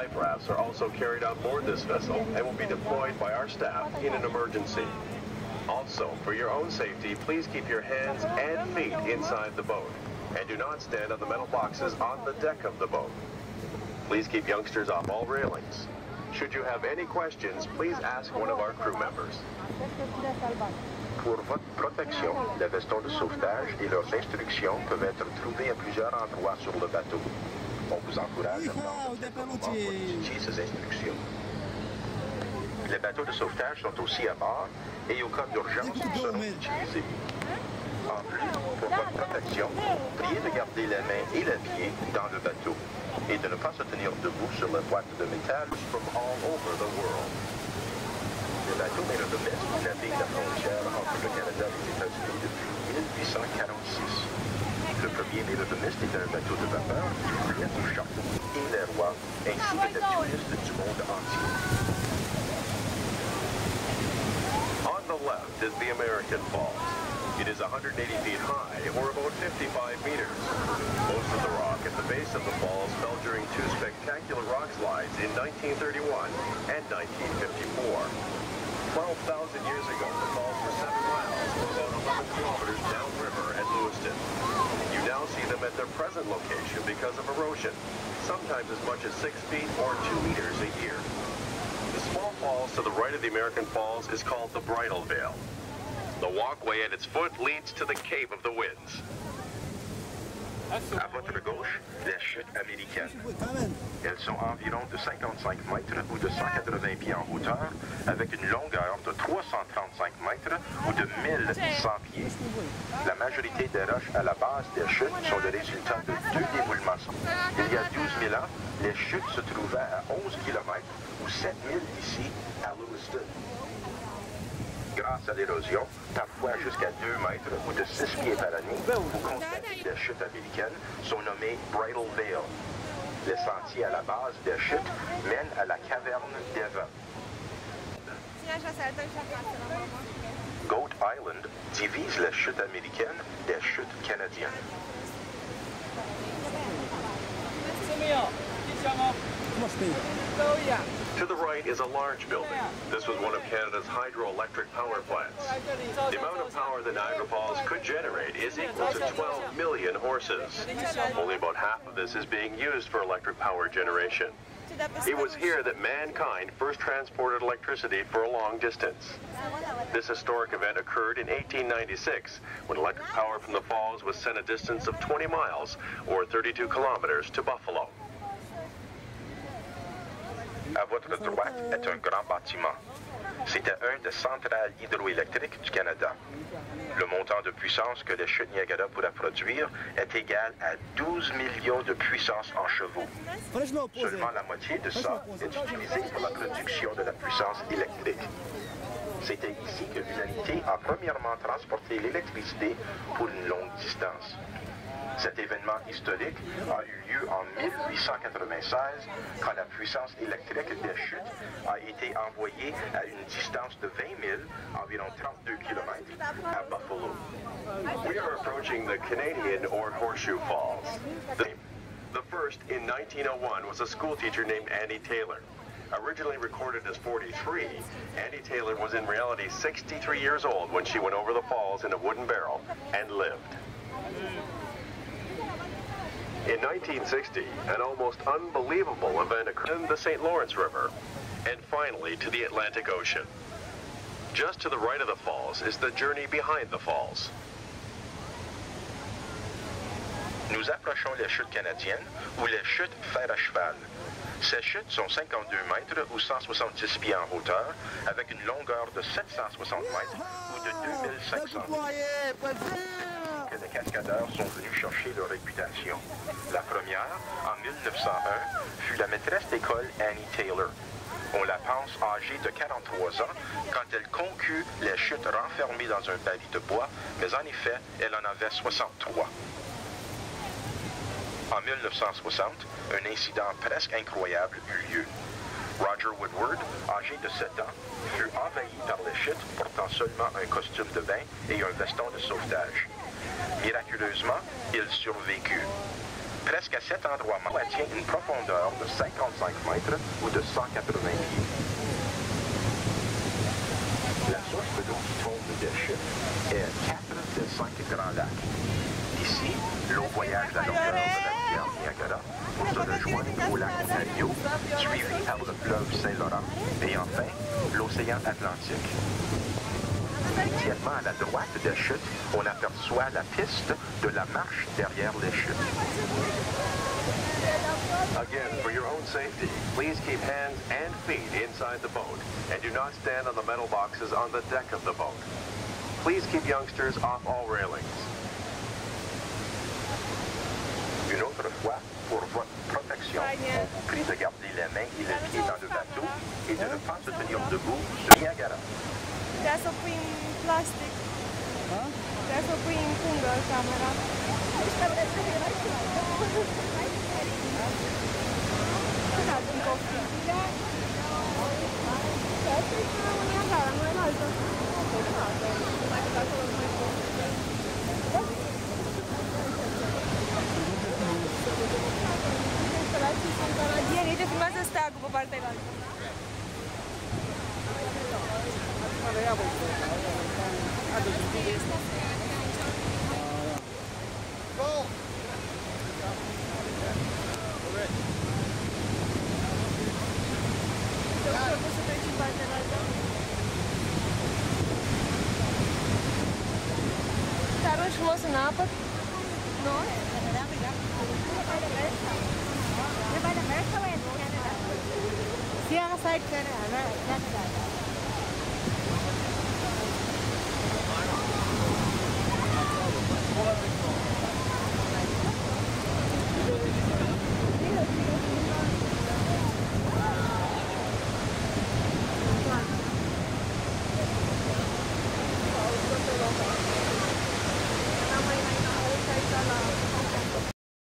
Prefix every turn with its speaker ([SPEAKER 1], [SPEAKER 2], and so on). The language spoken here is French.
[SPEAKER 1] Life rafts are also carried on board this vessel and will be deployed by our staff in an emergency. Also, for your own safety, please keep your hands and feet inside the boat and do not stand on the metal boxes on the deck of the boat. Please keep youngsters off all railings. Should you have any questions, please ask one of our crew members.
[SPEAKER 2] Pour votre protection, les vestons de sauvetage et leurs instructions peuvent être trouvés à plusieurs endroits sur le bateau. On vous encourage à prendre ces instructions. Les bateaux de sauvetage sont aussi à bord et au cas d'urgence seront utilisés. En plus, pour votre protection, priez de garder la main et la pied dans le bateau et de ne pas se tenir debout sur la boîte de métal
[SPEAKER 1] From all over the world.
[SPEAKER 2] Le bateau of the Mist navigue la frontière entre le Canada et les États-Unis depuis 1846. Premier est un bateau de vapeur qui voulait au charbon et les rois, ainsi que des touristes du monde entier.
[SPEAKER 1] On the left is the American Falls. It is 180 feet high, or about 55 meters. Most of the rock at the base of the falls fell during two spectacular rock slides in 1931 and 1954. 12,000 years ago, the falls were 7 miles, or about 11 kilometers downriver at Lewiston. You now see them at their present location because of erosion, sometimes as much as 6 feet or 2 meters a year. The small falls to the right of the American Falls is called the Bridal Veil. The walkway at its foot leads to the Cave of the Winds.
[SPEAKER 2] À votre gauche, les chutes américaines. Elles sont environ de 55 mètres ou de 180 pieds en hauteur, avec une longueur de 335 mètres ou de 1100 pieds. La majorité des roches à la base des chutes sont le résultat de deux déboulements. Il y a 12 000 ans, les chutes se trouvaient à 11 km ou 7 000 à l'érosion, parfois jusqu'à 2 mètres ou de 6 pieds par année, vous constatez que les chutes américaines sont nommées Bridal Veil. Les sentiers à la base des chutes mènent à la caverne d'Eva. Goat Island divise les chutes américaines des chutes canadiennes.
[SPEAKER 1] To the right is a large building. This was one of Canada's hydroelectric power plants. The amount of power the Niagara Falls could generate is equal to 12 million horses. Only about half of this is being used for electric power generation. It was here that mankind first transported electricity for a long distance. This historic event occurred in 1896 when electric power from the falls was sent a distance of 20 miles or 32 kilometers to Buffalo.
[SPEAKER 2] À votre droite est un grand bâtiment. C'était un des centrales hydroélectriques du Canada. Le montant de puissance que les chutes Niagara pourraient produire est égal à 12 millions de puissance en chevaux. Seulement la moitié de ça est utilisée pour la production de la puissance électrique. C'était ici que l'humanité a premièrement transporté l'électricité pour une longue distance. Cet événement historique a eu lieu en 1896 quand la puissance électrique des chutes a été envoyée à une distance de 20 000, environ 32 km, à Buffalo.
[SPEAKER 1] We are approaching the Canadian or Horseshoe Falls. The, first in 1901 was a school teacher named Taylor. Originally recorded as 43, Annie Taylor was in reality 63 years old when she went over the falls in a wooden barrel and lived. In 1960, an almost unbelievable event occurred in the St. Lawrence River and finally to the Atlantic Ocean. Just to the right of the falls is the journey behind the falls.
[SPEAKER 2] Nous approchons les chutes canadiennes ou les chutes fer à cheval. Ces chutes sont 52 mètres ou 170 pieds en hauteur avec une longueur de 760 mètres ou de 2500 pieds. que les cascadeurs sont venus chercher leur réputation. La première, en 1901, fut la maîtresse d'école Annie Taylor. On la pense âgée de 43 ans quand elle conquut les chutes renfermées dans un baril de bois, mais en effet, elle en avait 63. En 1960, un incident presque incroyable eut lieu. Roger Woodward, âgé de 7 ans, fut envahi par les chutes portant seulement un costume de bain et un veston de sauvetage. Miraculeusement, il survécut. Presque à cet endroit, elle tient une profondeur de 55 mètres ou de 180 pieds. La source de l'eau qui tombe des chutes est 4 des 5 grands lacs. Ici, l'eau voyage la longueur de la rivière Niagara pour se rejoindre au lac Ontario, suivi fleuve Saint-Laurent, et enfin, l'océan Atlantique. À la droite des chutes, on aperçoit la piste de la marche derrière les chutes.
[SPEAKER 1] Again, for your own safety, please keep hands and feet inside the boat and do not stand on the metal boxes on the deck of the boat. Please keep youngsters off all railings.
[SPEAKER 2] Une autre fois, pour votre protection, on vous prie de garder les mains et les pieds dans le bateau et de ne pas se tenir debout sur Niagara.
[SPEAKER 3] Putea să pui în plastic. Putea să pui în pungă camera. În copii. Niagara, nu e înaltă. bar lá. Go! Então, você tem que ir para a Tailândia? Taruh
[SPEAKER 4] Diğer sahipleri hemen, hemen, hemen.